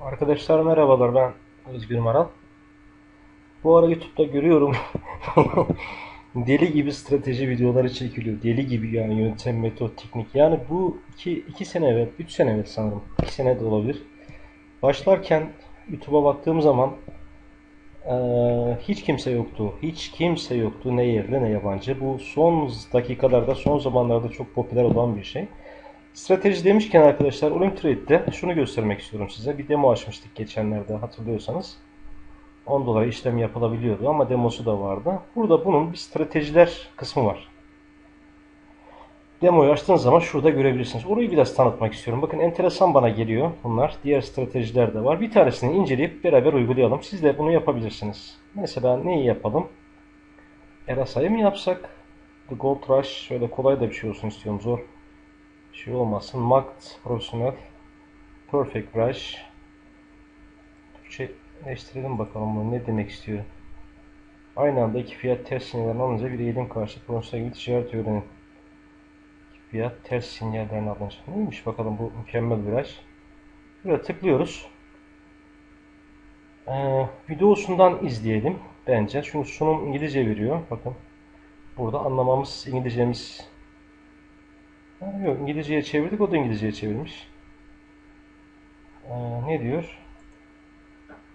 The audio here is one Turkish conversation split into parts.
Arkadaşlar merhabalar ben Özgür Maral. Bu ara YouTube'da görüyorum deli gibi strateji videoları çekiliyor. Deli gibi yani yöntem, metot, teknik. Yani bu iki, iki sene evvel, üç sene evvel sanırım. iki sene de olabilir. Başlarken YouTube'a baktığım zaman eee, hiç kimse yoktu. Hiç kimse yoktu. Ne yerli ne yabancı. Bu son dakikalarda, son zamanlarda çok popüler olan bir şey. Strateji demişken arkadaşlar Olymtrade'de şunu göstermek istiyorum size. Bir demo açmıştık geçenlerde hatırlıyorsanız. 10 dolara işlem yapılabiliyordu ama demosu da vardı. Burada bunun bir stratejiler kısmı var. Demoyu açtığınız zaman şurada görebilirsiniz. Orayı biraz tanıtmak istiyorum. Bakın enteresan bana geliyor bunlar. Diğer stratejiler de var. Bir tanesini inceleyip beraber uygulayalım. Siz de bunu yapabilirsiniz. Mesela neyi yapalım? Erasa'yı mı yapsak? The Gold Rush şöyle kolay da bir şey olsun istiyorum. Zor şey olmasın. Marked Professional Perfect Rush Türkçeleştirelim bakalım bunu ne demek istiyor. Aynı anda iki fiyat ters sinyallerini alınca bir eğilim karşı profesyonel gibi ticaret öğrenin. İki fiyat ters sinyallerini alınca. Neymiş bakalım bu mükemmel bir rush. Buraya tıklıyoruz. Ee, videosundan izleyelim bence. Çünkü sunum İngilizce veriyor. Bakın. Burada anlamamız İngilizcemiz Yok İngilizceye çevirdik o da İngilizceye çevirmiş. Ee, ne diyor?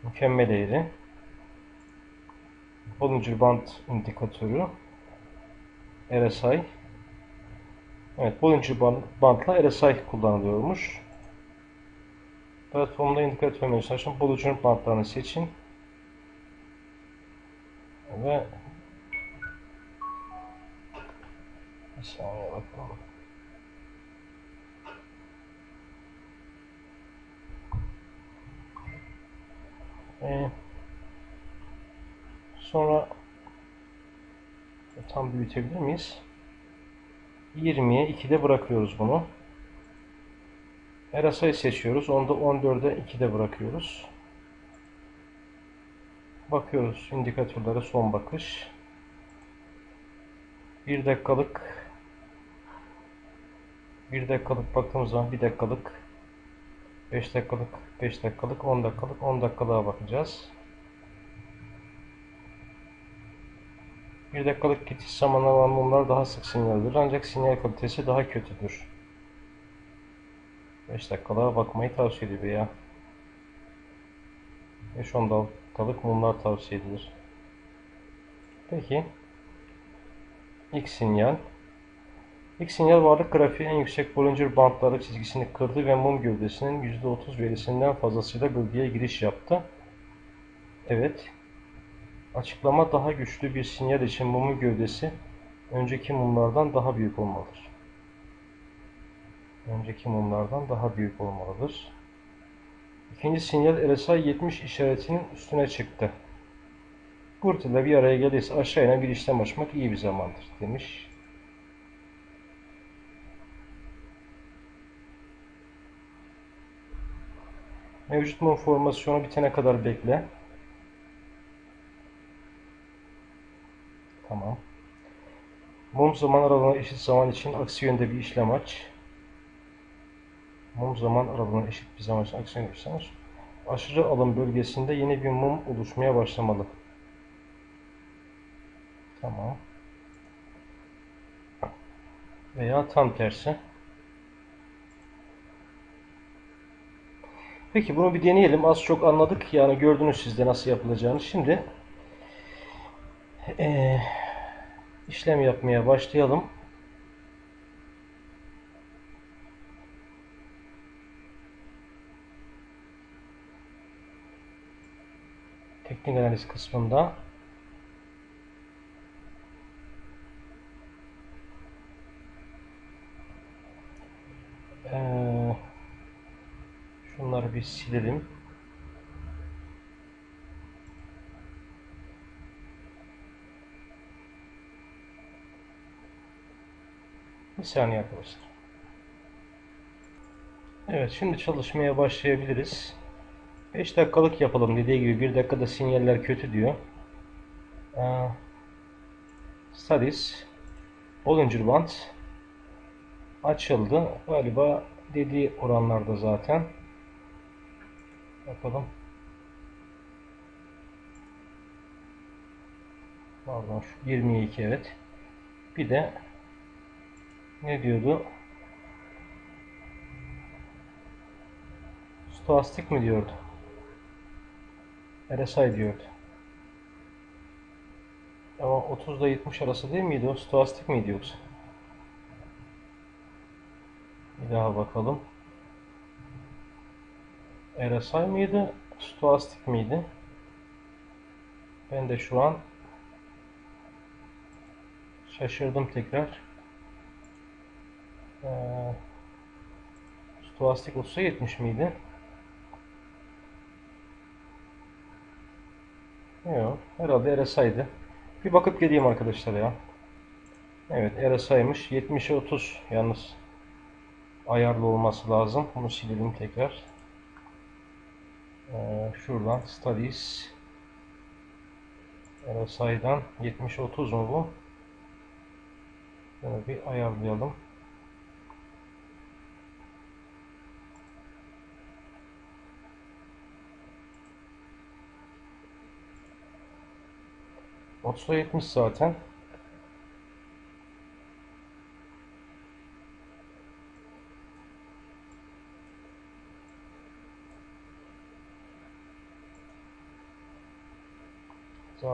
Mükemmel eğri. Bollinger Band indikatörü. RSI. Evet Bollinger Band, Band'la RSI kullanılıyormuş. Platformda indikatör menüsü açın. Bollinger Band'larını seçin. Ve bir saniye bakalım. Ee, sonra tam büyütebilir miyiz? 20'ye 2'de bırakıyoruz bunu. RSI'yi seçiyoruz. Onda 14'e 2'de bırakıyoruz. Bakıyoruz indikatörlere son bakış. 1 dakikalık 1 dakikalık baktığımız zaman 1 dakikalık 5 dakikalık, 5 dakikalık, 10 dakikalık, 10 dakikalığa bakacağız. 1 dakikalık geçiş zamanı alan mumlar daha sık sinyaldir ancak sinyal kalitesi daha kötüdür. 5 dakikalığa bakmayı tavsiye ediyor ya. 5-10 dakikalık mumlar tavsiye edilir. Peki. İlk sinyal. İlk sinyal varlık grafiği en yüksek Bollinger Bandları çizgisini kırdı ve mum gövdesinin %30 verisinden fazlasıyla bölgeye giriş yaptı. Evet. Açıklama daha güçlü bir sinyal için mumun gövdesi önceki mumlardan daha büyük olmalıdır. Önceki mumlardan daha büyük olmalıdır. İkinci sinyal RSI 70 işaretinin üstüne çıktı. Burada bir araya gelirse aşağı inen bir işlem açmak iyi bir zamandır demiş. Mevcut formasyonu bitene kadar bekle. Tamam. Mum zaman aralığına eşit zaman için aksi yönde bir işlem aç. Mum zaman aralığına eşit bir zaman için aksi yönde bir işlem aç. Aşırı alım bölgesinde yeni bir mum oluşmaya başlamalı. Tamam. Veya tam tersi. Peki bunu bir deneyelim. Az çok anladık. Yani gördünüz sizde nasıl yapılacağını. Şimdi ee, işlem yapmaya başlayalım. Teknik analiz kısmında ee, Şunları bir silelim. Bir saniye arkadaşlar. Evet şimdi çalışmaya başlayabiliriz. 5 dakikalık yapalım dediği gibi 1 dakikada sinyaller kötü diyor. Ee, Studies Bollinger Band açıldı. Galiba dediği oranlarda zaten. Bakalım. Pardon şu 22 evet. Bir de ne diyordu? Stoastik mi diyordu? RSI diyordu. Ama 30 ile 70 arası değil miydi o? Stoastik miydi yoksa? Bir daha bakalım. RSI mıydı? Stoastik miydi? Ben de şu an şaşırdım tekrar. Ee, stoastik 30'a 70 miydi? Yok. Herhalde RSI'di. Bir bakıp geleyim arkadaşlar ya. Evet RSI'ymış. 70'e 30 yalnız ayarlı olması lazım. Bunu silelim tekrar. Ee, şuradan Studies RSI'dan 70'e 30 mu bu? Şöyle bir ayarlayalım. Otuz'a 70 zaten.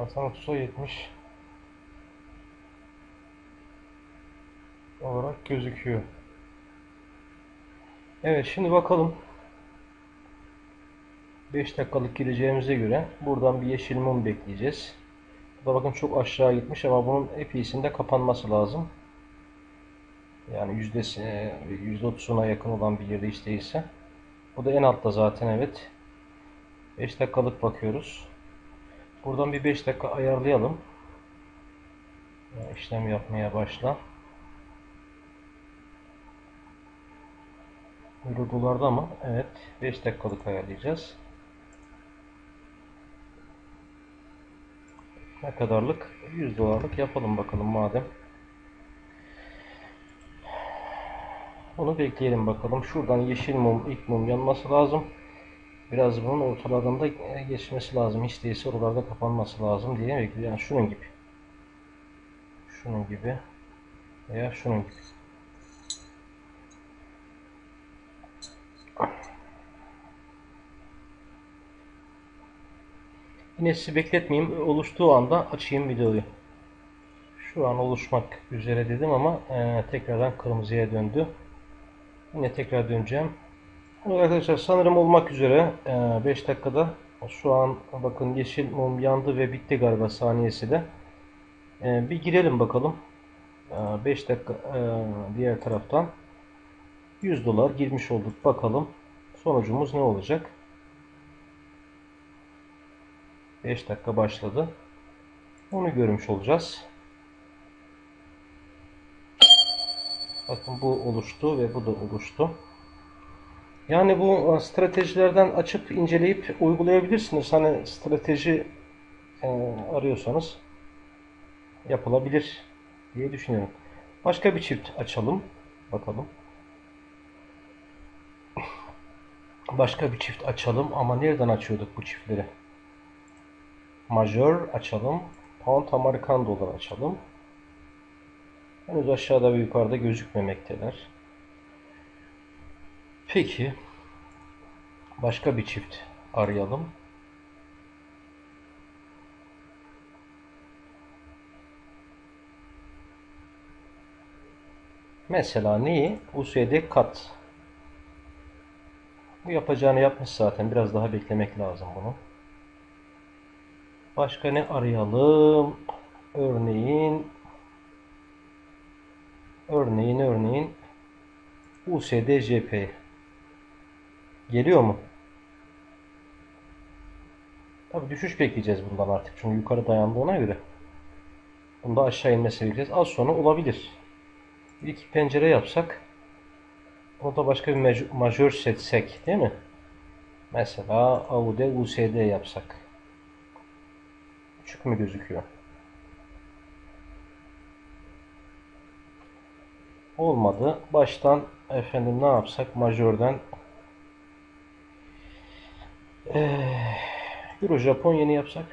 Zaten 30'a 70 olarak gözüküyor. Evet şimdi bakalım. 5 dakikalık gideceğimize göre buradan bir yeşil mum bekleyeceğiz. Bu da bakın çok aşağı gitmiş ama bunun epeyisinde kapanması lazım. Yani yüzdesi %30'una yakın olan bir yerde hiç değilse. Bu da en altta zaten evet. 5 dakikalık bakıyoruz. Buradan bir 5 dakika ayarlayalım. İşlem yapmaya başla. Euro dolarda ama evet 5 dakikalık ayarlayacağız. Ne kadarlık? 100 dolarlık yapalım bakalım madem. Onu bekleyelim bakalım. Şuradan yeşil mum, ilk mum yanması lazım. Biraz bunun ortalarında geçmesi lazım. Hiç değilse oralarda kapanması lazım diye bekliyorum. Yani şunun gibi. Şunun gibi. Veya şunun gibi. Yine sizi bekletmeyeyim. Oluştuğu anda açayım videoyu. Şu an oluşmak üzere dedim ama e, tekrardan kırmızıya döndü. Yine tekrar döneceğim. Evet arkadaşlar sanırım olmak üzere 5 e, dakikada şu an bakın yeşil mum yandı ve bitti galiba saniyesi de. E, bir girelim bakalım. 5 e, dakika diğer taraftan 100 dolar girmiş olduk. Bakalım sonucumuz ne olacak? 5 dakika başladı. Onu görmüş olacağız. Bakın bu oluştu ve bu da oluştu. Yani bu stratejilerden açıp inceleyip uygulayabilirsiniz. Hani strateji e, arıyorsanız yapılabilir diye düşünüyorum. Başka bir çift açalım. Bakalım. Başka bir çift açalım ama nereden açıyorduk bu çiftleri? Majör açalım. Pound Amerikan dolar açalım. Henüz aşağıda ve yukarıda gözükmemekteler. Peki. Başka bir çift arayalım. Mesela neyi? USD kat. Bu yapacağını yapmış zaten. Biraz daha beklemek lazım bunu. Başka ne arayalım? Örneğin örneğin örneğin USD JP geliyor mu? Tabi düşüş bekleyeceğiz bundan artık. Çünkü yukarı dayandığına göre. Bunda aşağı inmesi bekleyeceğiz. Az sonra olabilir. Bir iki pencere yapsak o da başka bir majör seçsek değil mi? Mesela AUD USD yapsak. Küçük mü gözüküyor? Olmadı. Baştan efendim ne yapsak? Majörden Ee, Euro Japon yeni yapsak.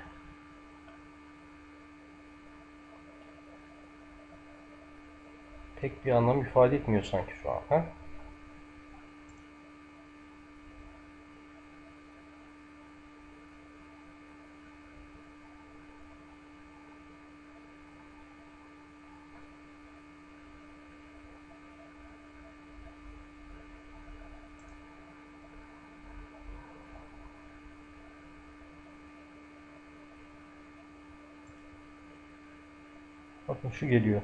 Pek bir anlam ifade etmiyor sanki şu an. Ha? Bakın şu geliyor.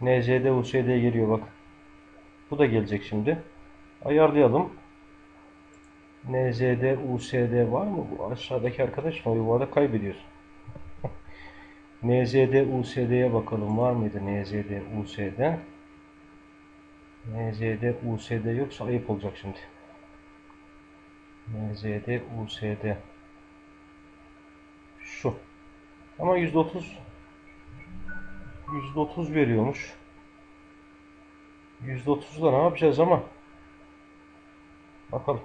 NZD USD geliyor bak. Bu da gelecek şimdi. Ayarlayalım. NZD USD var mı? Bu aşağıdaki arkadaş mı? Yuvada kaybediyoruz. NZD USD'ye bakalım. Var mıydı NZD USD? NZD USD yoksa ayıp olacak şimdi. NZD USD. Şu. Ama %30 %30 veriyormuş. %30'da ne yapacağız ama? Bakalım.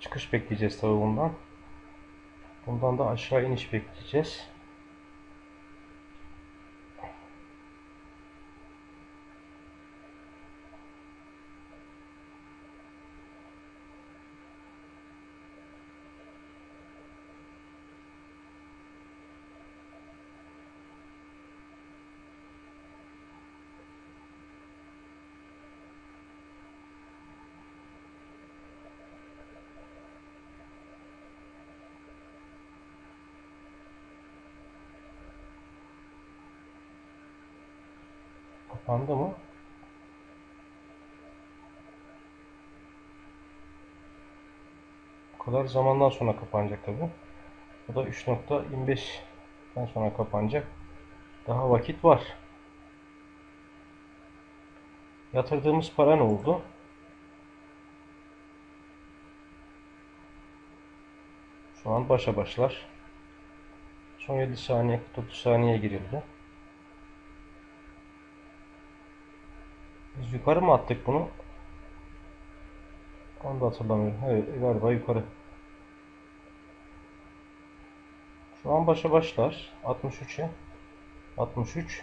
Çıkış bekleyeceğiz tabii bundan. Bundan da aşağı iniş bekleyeceğiz. Kapandı mı? Bu kadar zamandan sonra kapanacak tabi. Bu da 3.25'den sonra kapanacak. Daha vakit var. Yatırdığımız para ne oldu? Şu an başa başlar. Son 7 saniye 49 saniye girildi. Biz yukarı mı attık bunu? Onu da hatırlamıyorum. Evet galiba yukarı. Şu an başa başlar. 63'e. 63.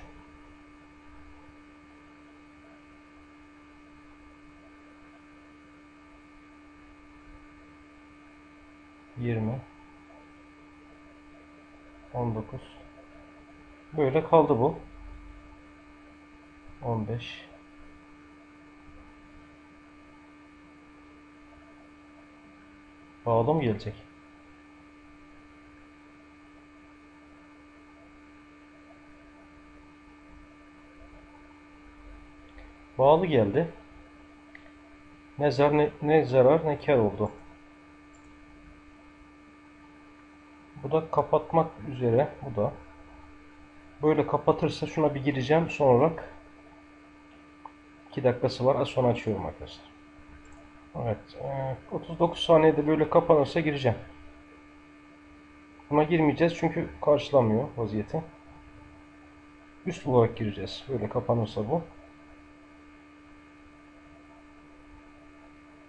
Yirmi. On dokuz. Böyle kaldı bu. On beş. Bağlı mı gelecek? Bağlı geldi. Ne zar ne, ne zarar ne kar oldu. Bu da kapatmak üzere. Bu da. Böyle kapatırsa şuna bir gireceğim. Sonra 2 dakikası var. Sonra açıyorum arkadaşlar. Evet. 39 saniyede böyle kapanırsa gireceğim. Buna girmeyeceğiz çünkü karşılamıyor vaziyeti. Üst olarak gireceğiz. Böyle kapanırsa bu.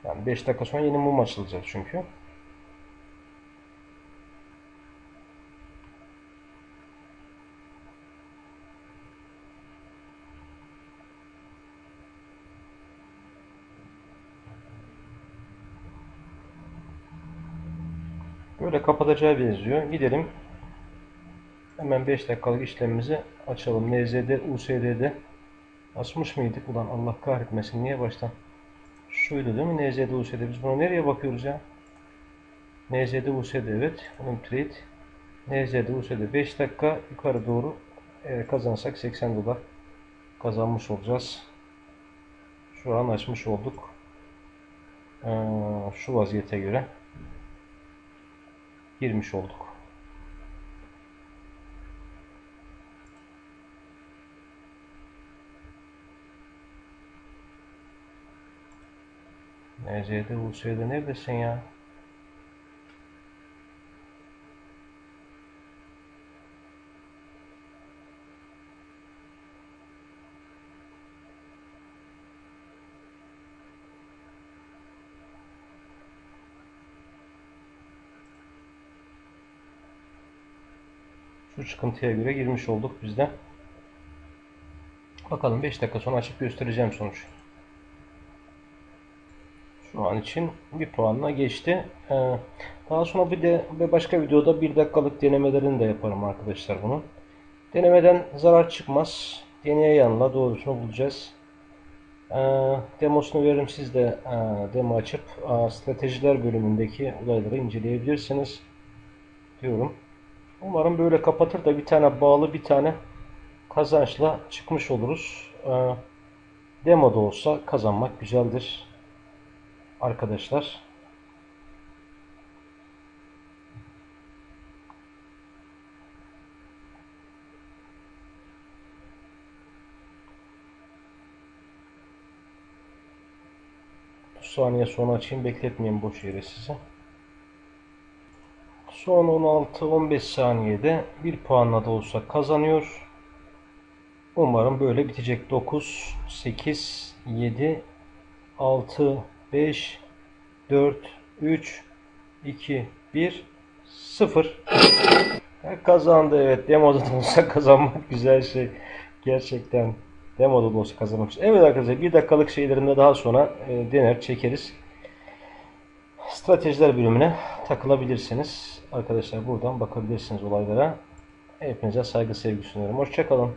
Yani 5 dakika sonra yeni mum açılacak çünkü. Böyle kapatacağı benziyor. Gidelim. Hemen 5 dakikalık işlemimizi açalım. NZD, USD'de açmış mıydık? Ulan Allah kahretmesin. Niye baştan? Şuydu değil mi? NZD, USD. Biz buna nereye bakıyoruz ya? NZD, USD evet. Bunun trade. NZD, USD 5 dakika yukarı doğru eğer kazansak 80 dolar kazanmış olacağız. Şu an açmış olduk. Ee, şu vaziyete göre girmiş olduk. NC'de US'de neredesin ya? Şu çıkıntıya göre girmiş olduk biz de. Bakalım 5 dakika sonra açıp göstereceğim sonuç. Şu an için bir puanla geçti. Ee, daha sonra bir de bir başka videoda bir dakikalık denemelerini de yaparım arkadaşlar bunu. Denemeden zarar çıkmaz. Deneye yanla doğrusunu bulacağız. Ee, demosunu veririm siz de e, demo açıp e, stratejiler bölümündeki olayları inceleyebilirsiniz diyorum. Umarım böyle kapatır da bir tane bağlı bir tane kazançla çıkmış oluruz. Ee, demoda olsa kazanmak güzeldir arkadaşlar. saniye sonra açayım bekletmeyeyim boş yere sizi. Son 16-15 saniyede bir puanla da olsa kazanıyor. Umarım böyle bitecek. 9, 8, 7, 6, 5, 4, 3, 2, 1, 0. Kazandı evet. Demoda da olsa kazanmak güzel şey. Gerçekten demoda da olsa kazanmak. Evet arkadaşlar bir dakikalık şeylerinde daha sonra e, dener çekeriz. Stratejiler bölümüne takılabilirsiniz. Arkadaşlar buradan bakabilirsiniz olaylara. Hepinize saygı sevgi sunuyorum. Hoşçakalın.